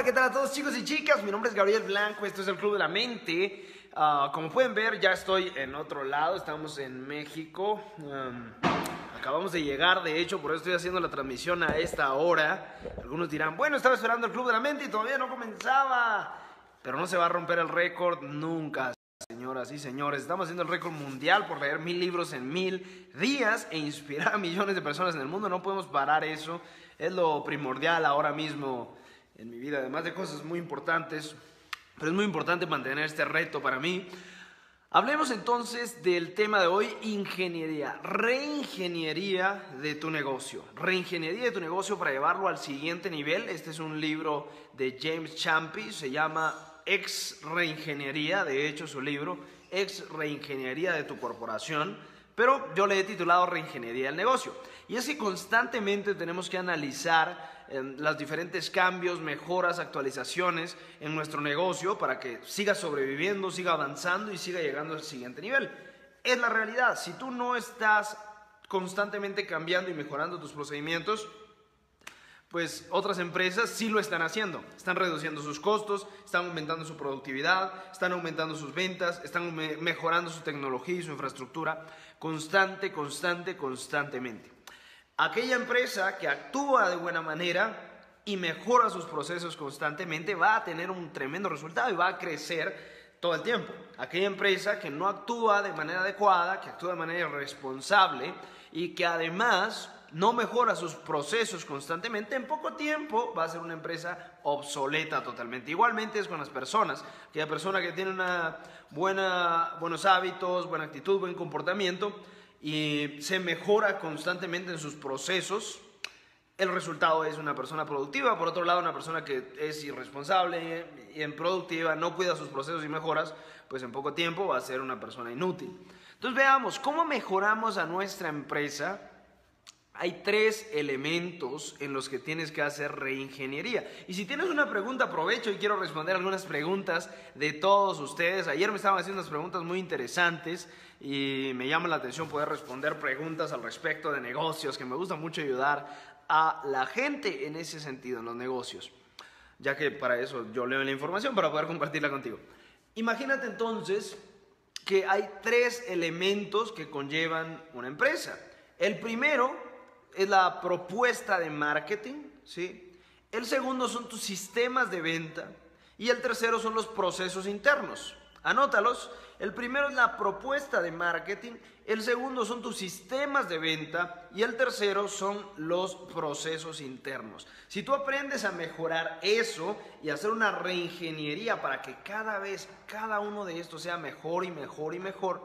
Hola, ¿qué tal a todos chicos y chicas? Mi nombre es Gabriel Blanco, esto es el Club de la Mente. Ah, como pueden ver, ya estoy en otro lado, estamos en México. Um, acabamos de llegar, de hecho, por eso estoy haciendo la transmisión a esta hora. Algunos dirán, bueno, estaba esperando el Club de la Mente y todavía no comenzaba. Pero no se va a romper el récord nunca. Señoras y señores, estamos haciendo el récord mundial por leer mil libros en mil días e inspirar a millones de personas en el mundo. No podemos parar eso. Es lo primordial ahora mismo en mi vida, además de cosas muy importantes, pero es muy importante mantener este reto para mí. Hablemos entonces del tema de hoy, ingeniería, reingeniería de tu negocio, reingeniería de tu negocio para llevarlo al siguiente nivel. Este es un libro de James Champy, se llama Ex Reingeniería, de hecho su libro, Ex Reingeniería de tu corporación, pero yo le he titulado Reingeniería del negocio. Y es que constantemente tenemos que analizar los diferentes cambios, mejoras, actualizaciones en nuestro negocio para que siga sobreviviendo, siga avanzando y siga llegando al siguiente nivel. Es la realidad. Si tú no estás constantemente cambiando y mejorando tus procedimientos, pues otras empresas sí lo están haciendo. Están reduciendo sus costos, están aumentando su productividad, están aumentando sus ventas, están mejorando su tecnología y su infraestructura constante, constante, constantemente. Aquella empresa que actúa de buena manera y mejora sus procesos constantemente va a tener un tremendo resultado y va a crecer todo el tiempo. Aquella empresa que no actúa de manera adecuada, que actúa de manera irresponsable y que además no mejora sus procesos constantemente, en poco tiempo va a ser una empresa obsoleta totalmente. Igualmente es con las personas. Aquella persona que tiene una buena, buenos hábitos, buena actitud, buen comportamiento, y se mejora constantemente en sus procesos, el resultado es una persona productiva. Por otro lado, una persona que es irresponsable y improductiva, no cuida sus procesos y mejoras, pues en poco tiempo va a ser una persona inútil. Entonces veamos, ¿cómo mejoramos a nuestra empresa? Hay tres elementos en los que tienes que hacer reingeniería. Y si tienes una pregunta, aprovecho y quiero responder algunas preguntas de todos ustedes. Ayer me estaban haciendo unas preguntas muy interesantes y me llama la atención poder responder preguntas al respecto de negocios, que me gusta mucho ayudar a la gente en ese sentido, en los negocios. Ya que para eso yo leo la información, para poder compartirla contigo. Imagínate entonces que hay tres elementos que conllevan una empresa. El primero es la propuesta de marketing, ¿sí? El segundo son tus sistemas de venta y el tercero son los procesos internos. Anótalos. El primero es la propuesta de marketing, el segundo son tus sistemas de venta y el tercero son los procesos internos. Si tú aprendes a mejorar eso y hacer una reingeniería para que cada vez cada uno de estos sea mejor y mejor y mejor,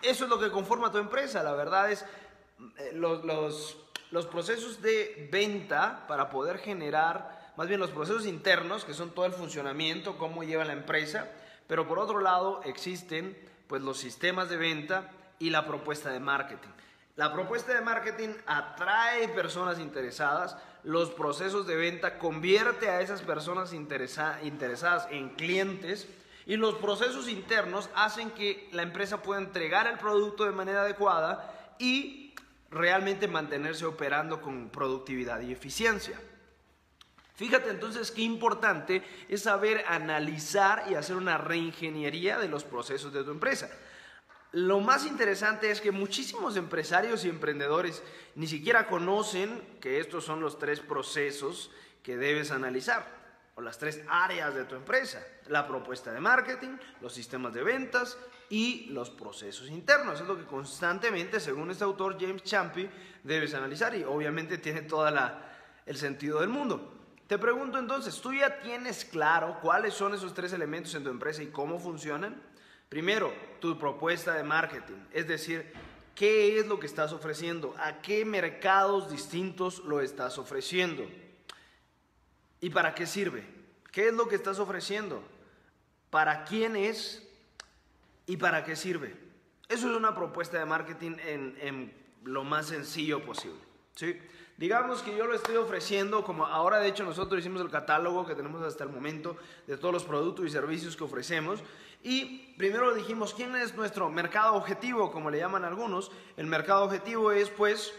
eso es lo que conforma tu empresa. La verdad es eh, los, los, procesos de venta para poder generar, más bien los procesos internos, que son todo el funcionamiento, cómo lleva la empresa, pero por otro lado existen pues los sistemas de venta y la propuesta de marketing. La propuesta de marketing atrae personas interesadas, los procesos de venta convierte a esas personas interesadas en clientes y los procesos internos hacen que la empresa pueda entregar el producto de manera adecuada y realmente mantenerse operando con productividad y eficiencia. Fíjate entonces qué importante es saber analizar y hacer una reingeniería de los procesos de tu empresa. Lo más interesante es que muchísimos empresarios y emprendedores ni siquiera conocen que estos son los tres procesos que debes analizar o las tres áreas de tu empresa. La propuesta de marketing, los sistemas de ventas y los procesos internos. Es lo que constantemente, según este autor James Champy, debes analizar y obviamente tiene todo el sentido del mundo. Te pregunto entonces, ¿tú ya tienes claro cuáles son esos tres elementos en tu empresa y cómo funcionan? Primero, tu propuesta de marketing, es decir, ¿qué es lo que estás ofreciendo? ¿A qué mercados distintos lo estás ofreciendo? ¿Y para qué sirve? ¿Qué es lo que estás ofreciendo? ¿Para quién es? ¿Y para qué sirve? Eso es una propuesta de marketing en, lo más sencillo posible. ¿sí? Digamos que yo lo estoy ofreciendo como ahora de hecho nosotros hicimos el catálogo que tenemos hasta el momento de todos los productos y servicios que ofrecemos y primero dijimos quién es nuestro mercado objetivo, como le llaman algunos. El mercado objetivo es pues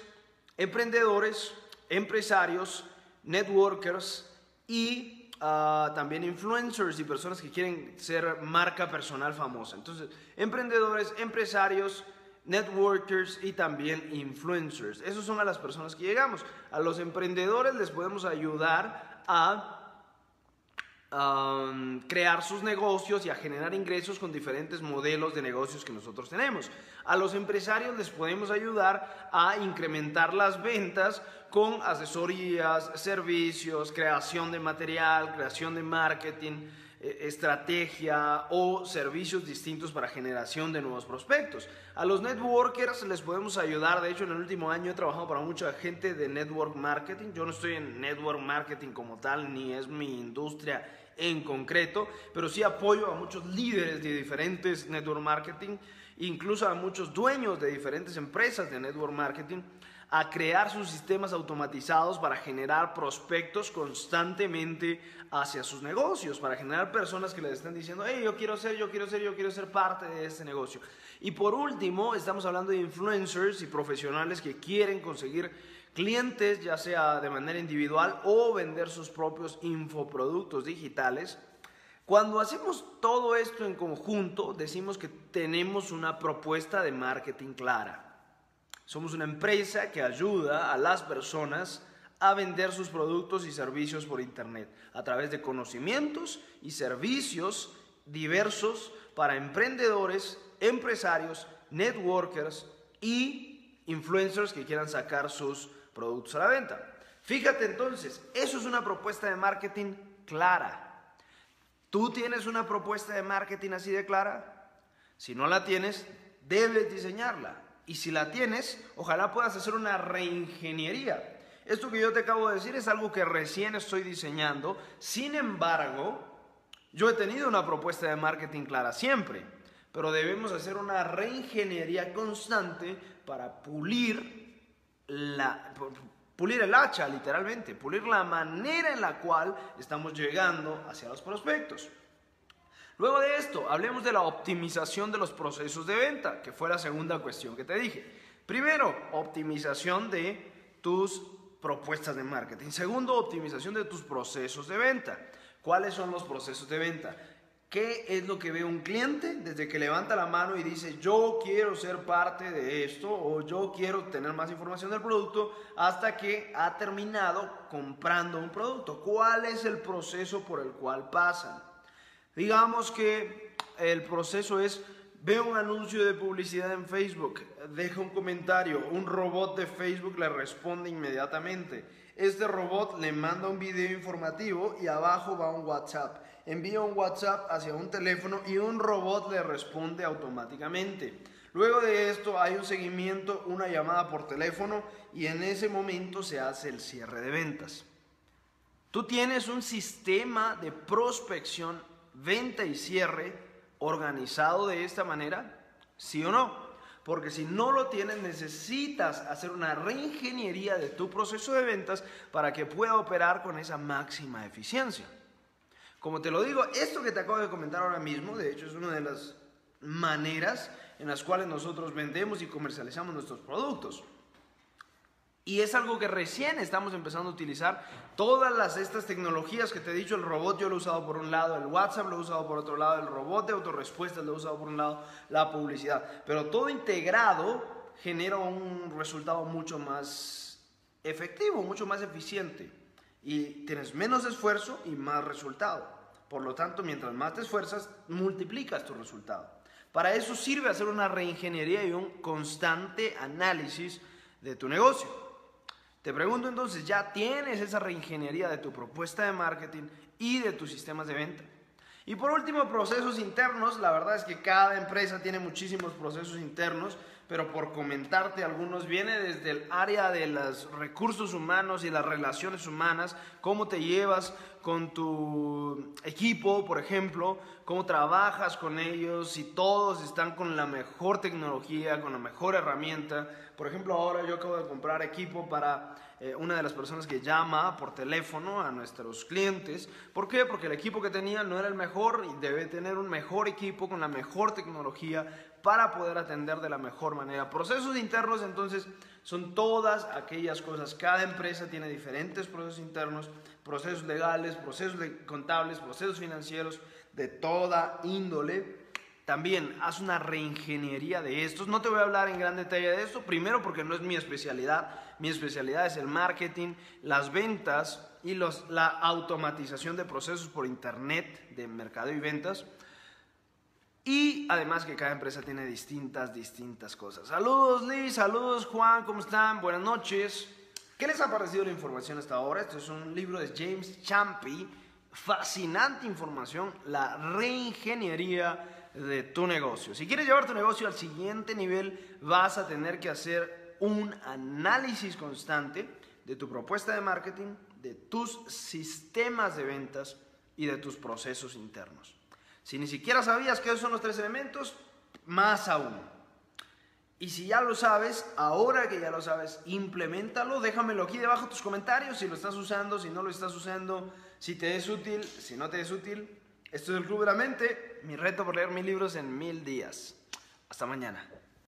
emprendedores, empresarios, networkers, y ah, también influencers y personas que quieren ser marca personal famosa. Entonces, emprendedores, empresarios, networkers y también influencers. Esos son a las personas que llegamos. A los emprendedores les podemos ayudar a crear sus negocios y a generar ingresos con diferentes modelos de negocios que nosotros tenemos. A los empresarios les podemos ayudar a incrementar las ventas con asesorías, servicios, creación de material, creación de marketing, estrategia o servicios distintos para generación de nuevos prospectos. A los networkers les podemos ayudar, de hecho en el último año he trabajado para mucha gente de network marketing, yo no estoy en network marketing como tal, ni es mi industria en concreto, pero sí apoyo a muchos líderes de diferentes network marketing, incluso a muchos dueños de diferentes empresas de network marketing, a crear sus sistemas automatizados para generar prospectos constantemente hacia sus negocios, para generar personas que les estén diciendo, hey, yo quiero ser, yo quiero ser, yo quiero ser parte de este negocio. Y por último, estamos hablando de influencers y profesionales que quieren conseguir clientes, ya sea de manera individual o vender sus propios infoproductos digitales. Cuando hacemos todo esto en conjunto, decimos que tenemos una propuesta de marketing clara. Somos una empresa que ayuda a las personas a vender sus productos y servicios por Internet a través de conocimientos y servicios diversos para emprendedores, empresarios, networkers y influencers que quieran sacar sus productos a la venta. Fíjate entonces, eso es una propuesta de marketing clara. ¿Tú tienes una propuesta de marketing así de clara? Si no la tienes, debes diseñarla. Y si la tienes, ojalá puedas hacer una reingeniería. Esto que yo te acabo de decir es algo que recién estoy diseñando. Sin embargo, yo he tenido una propuesta de marketing clara siempre, pero debemos hacer una reingeniería constante para pulir la, pulir el hacha, literalmente, pulir la manera en la cual estamos llegando hacia los prospectos. Luego de esto, hablemos de la optimización de los procesos de venta, que fue la segunda cuestión que te dije. Primero, optimización de tus propuestas de marketing. Segundo, optimización de tus procesos de venta. ¿Cuáles son los procesos de venta? ¿Qué es lo que ve un cliente desde que levanta la mano y dice yo quiero ser parte de esto o yo quiero tener más información del producto hasta que ha terminado comprando un producto? ¿Cuál es el proceso por el cual pasan? Digamos que el proceso es ve un anuncio de publicidad en Facebook, deja un comentario, un robot de Facebook le responde inmediatamente. Este robot le manda un video informativo y abajo va un WhatsApp envía un WhatsApp hacia un teléfono y un robot le responde automáticamente. Luego de esto hay un seguimiento, una llamada por teléfono y en ese momento se hace el cierre de ventas. Tú tienes un sistema de prospección, venta y cierre organizado de esta manera, sí o no. Porque si no lo tienes, necesitas hacer una reingeniería de tu proceso de ventas para que pueda operar con esa máxima eficiencia. Como te lo digo, esto que te acabo de comentar ahora mismo, de hecho, es una de las maneras en las cuales nosotros vendemos y comercializamos nuestros productos. Y es algo que recién estamos empezando a utilizar. Todas las, estas tecnologías que te he dicho, el robot yo lo he usado por un lado, el WhatsApp lo he usado por otro lado, el robot de autorrespuestas lo he usado por un lado, la publicidad. Pero todo integrado genera un resultado mucho más efectivo, mucho más eficiente y tienes menos esfuerzo y más resultado. Por lo tanto, mientras más te esfuerzas, multiplicas tu resultado. Para eso sirve hacer una reingeniería y un constante análisis de tu negocio. Te pregunto entonces, ¿ya tienes esa reingeniería de tu propuesta de marketing y de tus sistemas de venta? Y por último, procesos internos. La verdad es que cada empresa tiene muchísimos procesos internos pero por comentarte algunos, viene desde el área de los recursos humanos y las relaciones humanas, cómo te llevas con tu equipo, por ejemplo, cómo trabajas con ellos, si todos están con la mejor tecnología, con la mejor herramienta. Por ejemplo, ahora yo acabo de comprar equipo para eh, una de las personas que llama por teléfono a nuestros clientes. ¿Por qué? Porque el equipo que tenía no era el mejor y debe tener un mejor equipo con la mejor tecnología para poder atender de la mejor manera. Procesos internos entonces Son todas aquellas cosas. Cada empresa tiene diferentes procesos internos, procesos legales, procesos contables, procesos financieros, de toda índole. También haz una reingeniería de estos. No te voy a hablar en gran detalle de esto, primero porque no es mi especialidad. Mi especialidad es el marketing, las ventas y los, la automatización de procesos por internet de mercado y ventas. Y además que cada empresa tiene distintas, distintas cosas. Saludos Liz, saludos Juan, ¿cómo están? Buenas noches. ¿Qué les ha parecido la información hasta ahora? Esto es un libro de James Champy. Fascinante información, la reingeniería de tu negocio. Si quieres llevar tu negocio al siguiente nivel, vas a tener que hacer un análisis constante de tu propuesta de marketing, de tus sistemas de ventas y de tus procesos internos. Si ni siquiera sabías que esos son los tres elementos, más aún. Y si ya lo sabes, ahora que ya lo sabes, implementalo, déjamelo aquí debajo tus comentarios si lo estás usando, si no lo estás usando, si te es útil, si no te es útil. Esto es el Club de la Mente, mi reto por leer mil libros en mil días. Hasta mañana.